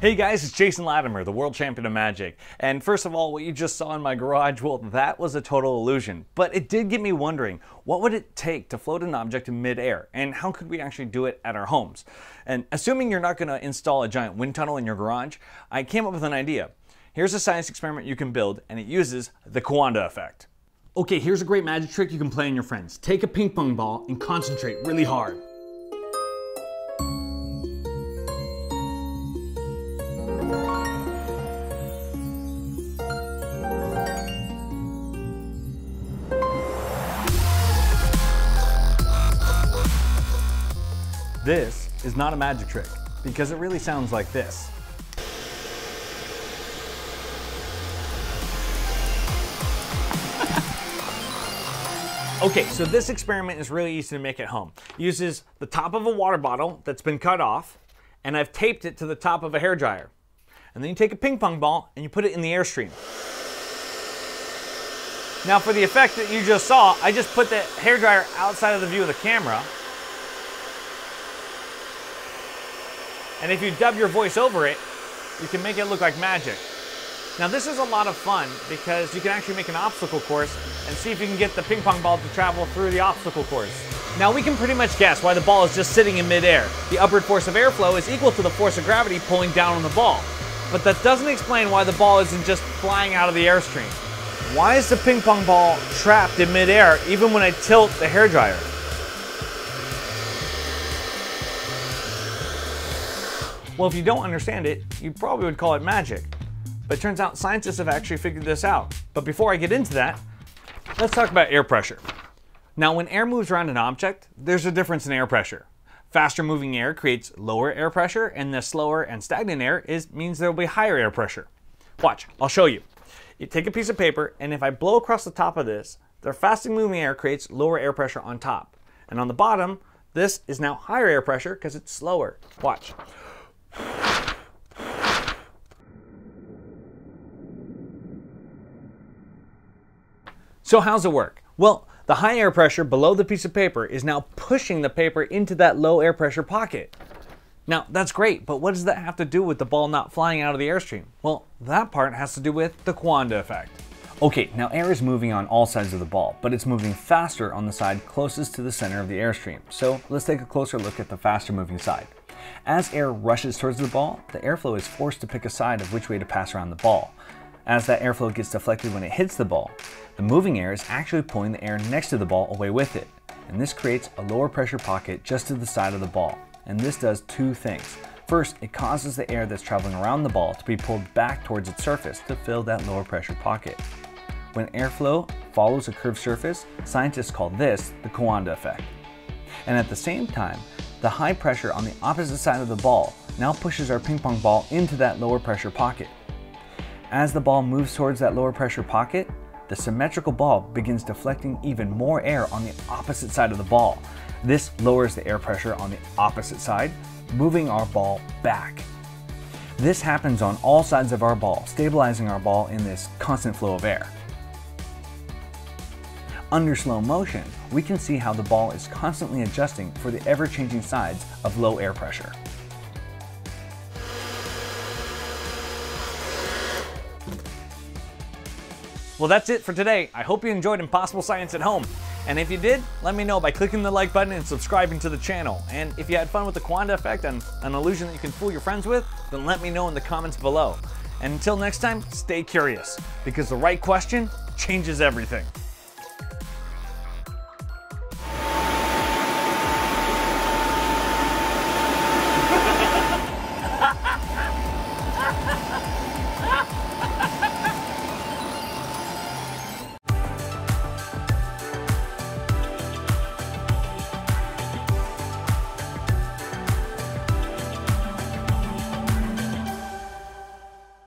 Hey guys, it's Jason Latimer, the world champion of magic. And first of all, what you just saw in my garage, well, that was a total illusion. But it did get me wondering, what would it take to float an object in midair? And how could we actually do it at our homes? And assuming you're not gonna install a giant wind tunnel in your garage, I came up with an idea. Here's a science experiment you can build, and it uses the Coanda effect. Okay, here's a great magic trick you can play on your friends. Take a ping pong ball and concentrate really hard. This is not a magic trick because it really sounds like this. Okay, so this experiment is really easy to make at home. It uses the top of a water bottle that's been cut off, and I've taped it to the top of a hair dryer. And then you take a ping pong ball and you put it in the airstream. Now for the effect that you just saw, I just put the hair dryer outside of the view of the camera And if you dub your voice over it, you can make it look like magic. Now this is a lot of fun because you can actually make an obstacle course and see if you can get the ping pong ball to travel through the obstacle course. Now we can pretty much guess why the ball is just sitting in midair. The upward force of airflow is equal to the force of gravity pulling down on the ball. But that doesn't explain why the ball isn't just flying out of the airstream. Why is the ping pong ball trapped in midair even when I tilt the hairdryer? Well, if you don't understand it, you probably would call it magic. But it turns out scientists have actually figured this out. But before I get into that, let's talk about air pressure. Now, when air moves around an object, there's a difference in air pressure. Faster moving air creates lower air pressure, and the slower and stagnant air is, means there will be higher air pressure. Watch, I'll show you. You take a piece of paper, and if I blow across the top of this, the fastly moving air creates lower air pressure on top. And on the bottom, this is now higher air pressure because it's slower. Watch. So how's it work? Well, the high air pressure below the piece of paper is now pushing the paper into that low air pressure pocket. Now, that's great, but what does that have to do with the ball not flying out of the airstream? Well, that part has to do with the Coanda effect. Okay, now air is moving on all sides of the ball, but it's moving faster on the side closest to the center of the airstream. So let's take a closer look at the faster moving side. As air rushes towards the ball, the airflow is forced to pick a side of which way to pass around the ball. As that airflow gets deflected when it hits the ball, the moving air is actually pulling the air next to the ball away with it. And this creates a lower pressure pocket just to the side of the ball. And this does two things. First, it causes the air that's traveling around the ball to be pulled back towards its surface to fill that lower pressure pocket. When airflow follows a curved surface, scientists call this the Coanda effect. And at the same time, the high pressure on the opposite side of the ball now pushes our ping pong ball into that lower pressure pocket. As the ball moves towards that lower pressure pocket, the symmetrical ball begins deflecting even more air on the opposite side of the ball. This lowers the air pressure on the opposite side, moving our ball back. This happens on all sides of our ball, stabilizing our ball in this constant flow of air. Under slow motion, we can see how the ball is constantly adjusting for the ever-changing sides of low air pressure. Well, that's it for today. I hope you enjoyed Impossible Science at Home. And if you did, let me know by clicking the like button and subscribing to the channel. And if you had fun with the Coanda effect and an illusion that you can fool your friends with, then let me know in the comments below. And until next time, stay curious, because the right question changes everything.